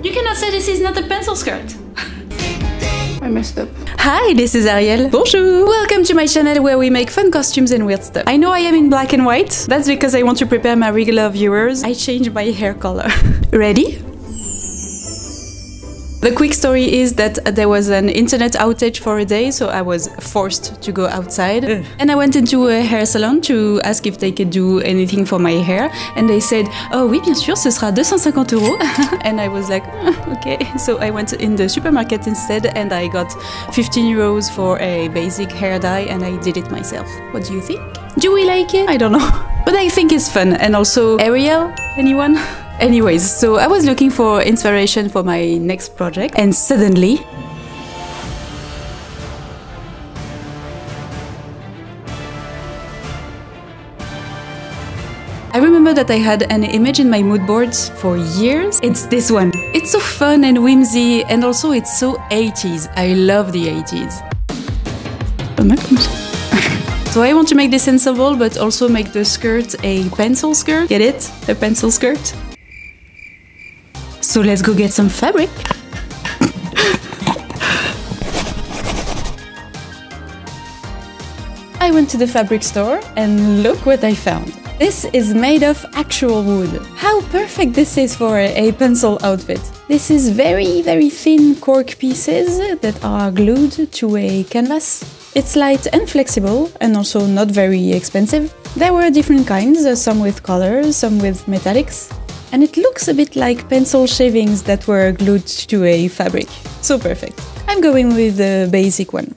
You cannot say this is not a pencil skirt. I messed up. Hi, this is Ariel. Bonjour! Welcome to my channel where we make fun costumes and weird stuff. I know I am in black and white. That's because I want to prepare my regular viewers. I changed my hair color. Ready? The quick story is that there was an internet outage for a day, so I was forced to go outside. Ugh. And I went into a hair salon to ask if they could do anything for my hair. And they said, Oh oui, bien sûr, ce sera 250 euros. and I was like, oh, okay. So I went in the supermarket instead and I got 15 euros for a basic hair dye and I did it myself. What do you think? Do we like it? I don't know. But I think it's fun. And also, Ariel, anyone? Anyways, so I was looking for inspiration for my next project and suddenly I remember that I had an image in my mood boards for years. It's this one. It's so fun and whimsy and also it's so 80s. I love the 80s. so I want to make this ensemble but also make the skirt a pencil skirt. Get it? A pencil skirt? So let's go get some fabric. I went to the fabric store and look what I found. This is made of actual wood. How perfect this is for a pencil outfit. This is very, very thin cork pieces that are glued to a canvas. It's light and flexible and also not very expensive. There were different kinds, some with colors, some with metallics and it looks a bit like pencil shavings that were glued to a fabric. So perfect. I'm going with the basic one.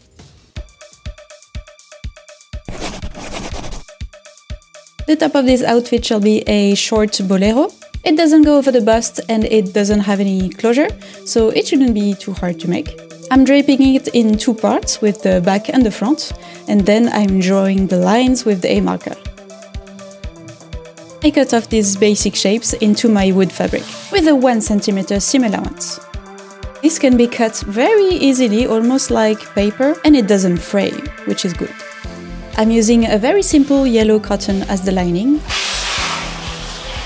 The top of this outfit shall be a short bolero. It doesn't go over the bust and it doesn't have any closure, so it shouldn't be too hard to make. I'm draping it in two parts with the back and the front, and then I'm drawing the lines with the A marker. I cut off these basic shapes into my wood fabric with a 1 cm seam allowance. This can be cut very easily, almost like paper, and it doesn't fray, which is good. I'm using a very simple yellow cotton as the lining,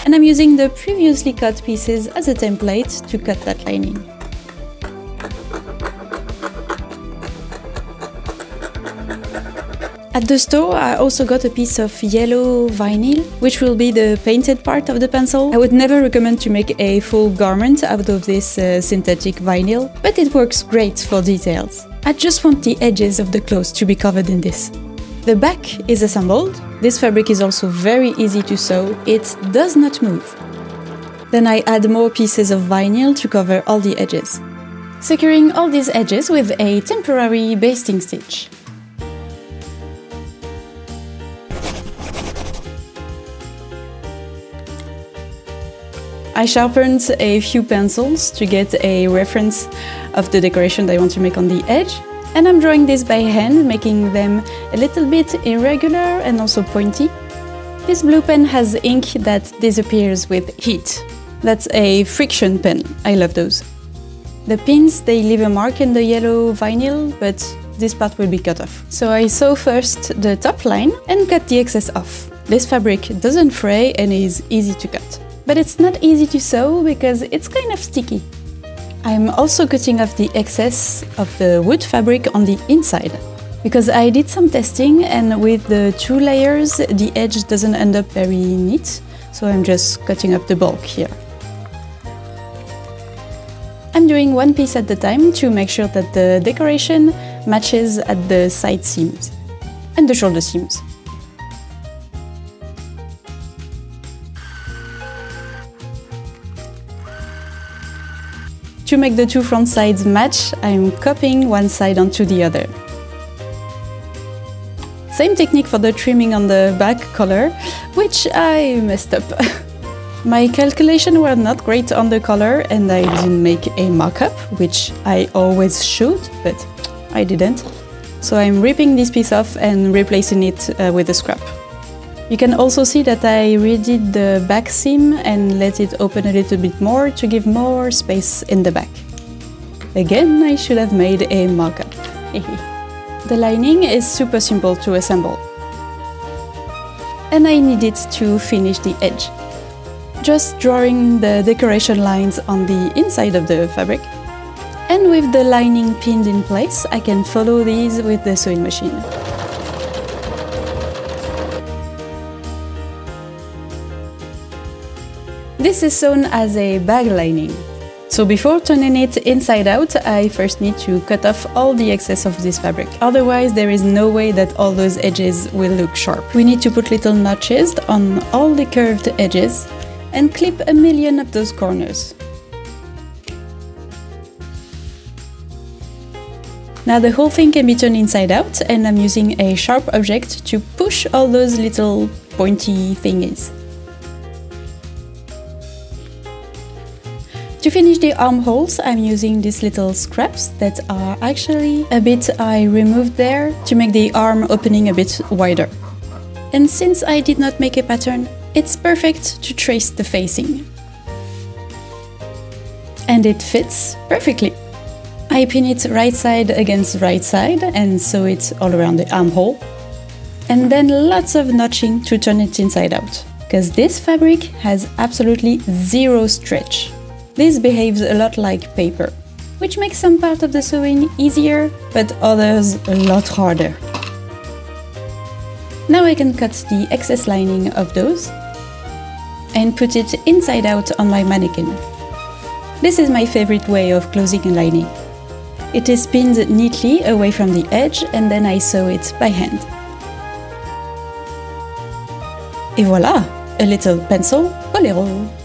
and I'm using the previously cut pieces as a template to cut that lining. At the store, I also got a piece of yellow vinyl, which will be the painted part of the pencil. I would never recommend to make a full garment out of this uh, synthetic vinyl, but it works great for details. I just want the edges of the clothes to be covered in this. The back is assembled. This fabric is also very easy to sew. It does not move. Then I add more pieces of vinyl to cover all the edges. Securing all these edges with a temporary basting stitch. I sharpened a few pencils to get a reference of the decoration that I want to make on the edge. And I'm drawing this by hand, making them a little bit irregular and also pointy. This blue pen has ink that disappears with heat. That's a friction pen. I love those. The pins, they leave a mark in the yellow vinyl, but this part will be cut off. So I sew first the top line and cut the excess off. This fabric doesn't fray and is easy to cut but it's not easy to sew because it's kind of sticky. I'm also cutting off the excess of the wood fabric on the inside because I did some testing and with the two layers the edge doesn't end up very neat so I'm just cutting up the bulk here. I'm doing one piece at a time to make sure that the decoration matches at the side seams and the shoulder seams. To make the two front sides match, I'm copying one side onto the other. Same technique for the trimming on the back collar, which I messed up. My calculations were not great on the collar and I didn't make a mock-up, which I always should, but I didn't. So I'm ripping this piece off and replacing it uh, with a scrap. You can also see that I redid the back seam and let it open a little bit more to give more space in the back. Again, I should have made a mock-up. the lining is super simple to assemble. And I needed to finish the edge. just drawing the decoration lines on the inside of the fabric. And with the lining pinned in place, I can follow these with the sewing machine. This is sewn as a bag lining. So before turning it inside out, I first need to cut off all the excess of this fabric. Otherwise, there is no way that all those edges will look sharp. We need to put little notches on all the curved edges and clip a million of those corners. Now the whole thing can be turned inside out and I'm using a sharp object to push all those little pointy thingies. To finish the armholes, I'm using these little scraps that are actually a bit I removed there to make the arm opening a bit wider. And since I did not make a pattern, it's perfect to trace the facing. And it fits perfectly. I pin it right side against right side and sew it all around the armhole. And then lots of notching to turn it inside out. Because this fabric has absolutely zero stretch. This behaves a lot like paper, which makes some part of the sewing easier, but others a lot harder. Now I can cut the excess lining of those and put it inside out on my mannequin. This is my favorite way of closing a lining. It is pinned neatly away from the edge and then I sew it by hand. Et voilà, a little pencil bolero.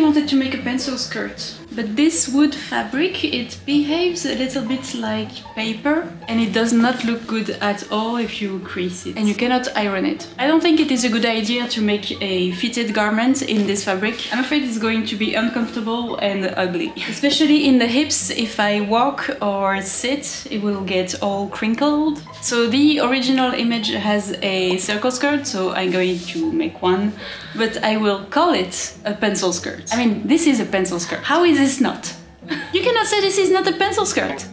Wanted to make a pencil skirt, but this wood fabric, it behaves a little bit like paper and it does not look good at all if you crease it and you cannot iron it. I don't think it is a good idea to make a fitted garment in this fabric. I'm afraid it's going to be uncomfortable and ugly. Especially in the hips, if I walk or sit, it will get all crinkled. So the original image has a circle skirt, so I'm going to make one, but I will call it a pencil skirt. I mean, this is a pencil skirt. How is this not? You cannot say this is not a pencil skirt.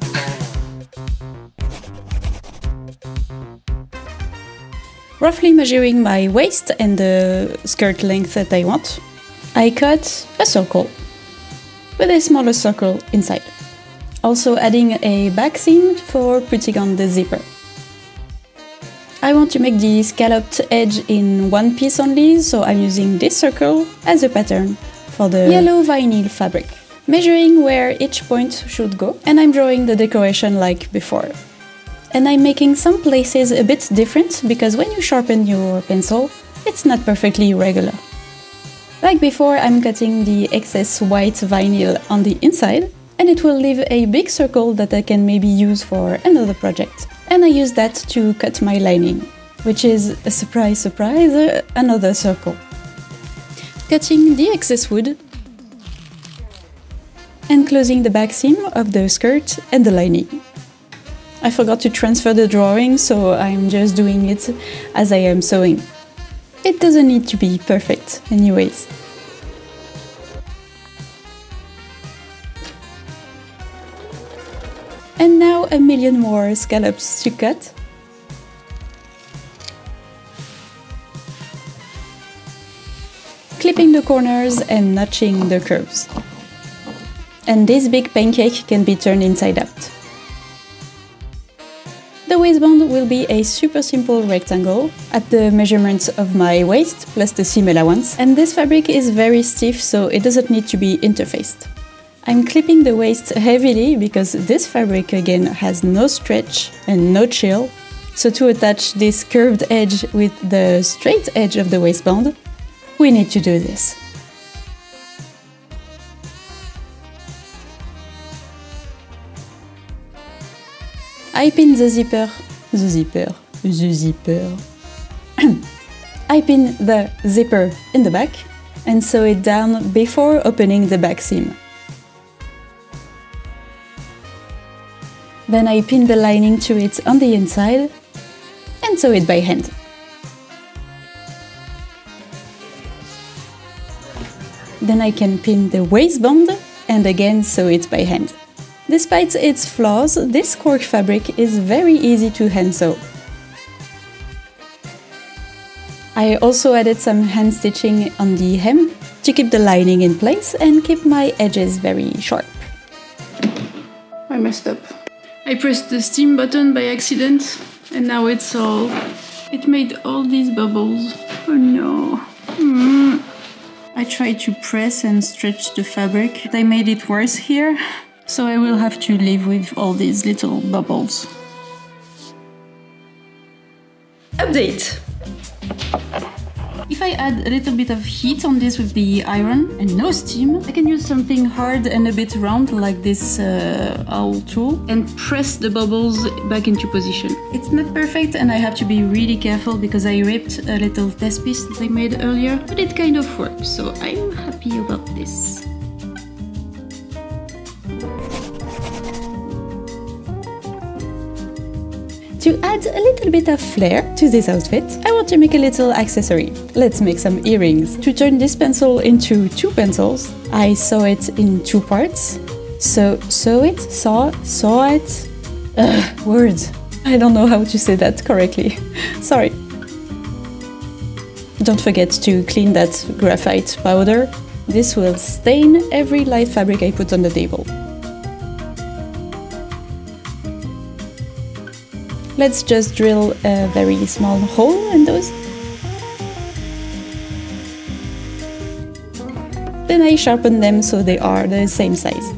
Roughly measuring my waist and the skirt length that I want, I cut a circle with a smaller circle inside. Also adding a back seam for putting on the zipper. I want to make the scalloped edge in one piece only, so I'm using this circle as a pattern for the yellow vinyl fabric. Measuring where each point should go, and I'm drawing the decoration like before. And I'm making some places a bit different because when you sharpen your pencil, it's not perfectly regular. Like before, I'm cutting the excess white vinyl on the inside, and it will leave a big circle that I can maybe use for another project. And I use that to cut my lining, which is a surprise, surprise, another circle. Cutting the excess wood and closing the back seam of the skirt and the lining. I forgot to transfer the drawing, so I'm just doing it as I am sewing. It doesn't need to be perfect, anyways. And now a million more scallops to cut. Clipping the corners and notching the curves. And this big pancake can be turned inside out. The waistband will be a super simple rectangle at the measurements of my waist plus the seam allowance. And this fabric is very stiff so it doesn't need to be interfaced. I'm clipping the waist heavily because this fabric again has no stretch and no chill. So to attach this curved edge with the straight edge of the waistband, we need to do this. I pin the zipper, the zipper, the zipper. I pin the zipper in the back and sew it down before opening the back seam. Then I pin the lining to it on the inside and sew it by hand. Then I can pin the waistband and again sew it by hand. Despite its flaws, this cork fabric is very easy to hand sew. I also added some hand stitching on the hem to keep the lining in place and keep my edges very sharp. I messed up. I pressed the steam button by accident and now it's all... It made all these bubbles. Oh no. Mm. I tried to press and stretch the fabric. I made it worse here, so I will have to live with all these little bubbles. Update! If I add a little bit of heat on this with the iron and no steam, I can use something hard and a bit round like this uh, awl tool and press the bubbles back into position. It's not perfect and I have to be really careful because I ripped a little test piece that I made earlier, but it kind of works, so I'm happy about this. Add a little bit of flair to this outfit, I want to make a little accessory. Let's make some earrings. To turn this pencil into two pencils, I sew it in two parts. So, sew it, saw, saw it. Ugh, words. I don't know how to say that correctly. Sorry. Don't forget to clean that graphite powder. This will stain every light fabric I put on the table. Let's just drill a very small hole in those. Then I sharpen them so they are the same size.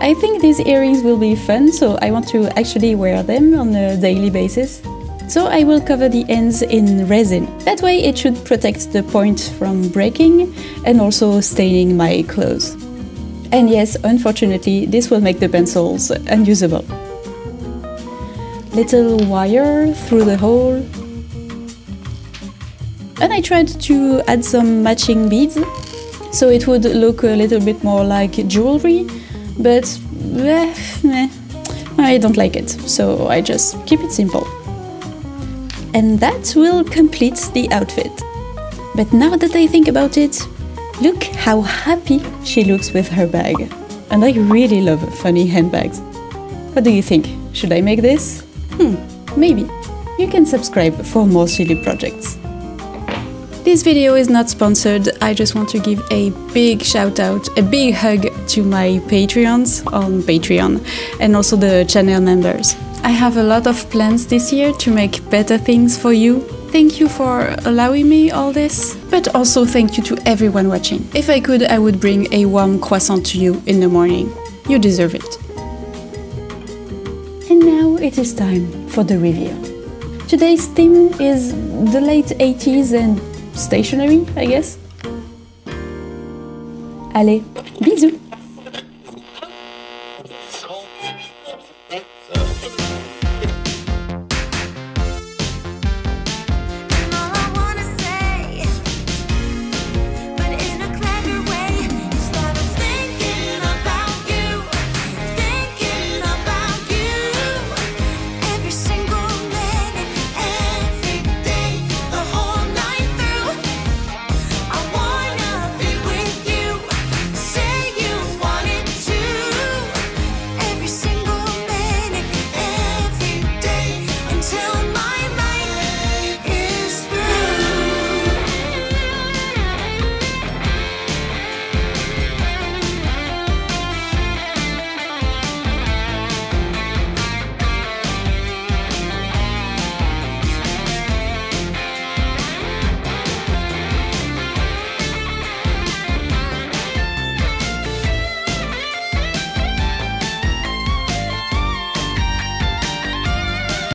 I think these earrings will be fun, so I want to actually wear them on a daily basis. So I will cover the ends in resin. That way it should protect the point from breaking and also staining my clothes. And yes, unfortunately, this will make the pencils unusable. Little wire through the hole. And I tried to add some matching beads, so it would look a little bit more like jewelry, but eh, eh, I don't like it, so I just keep it simple. And that will complete the outfit. But now that I think about it, Look how happy she looks with her bag. And I really love funny handbags. What do you think? Should I make this? Hmm, maybe. You can subscribe for more silly projects. This video is not sponsored, I just want to give a big shout out, a big hug to my Patreons on Patreon and also the channel members. I have a lot of plans this year to make better things for you, Thank you for allowing me all this, but also thank you to everyone watching. If I could, I would bring a warm croissant to you in the morning. You deserve it. And now it is time for the review. Today's theme is the late 80s and stationery, I guess. Allez,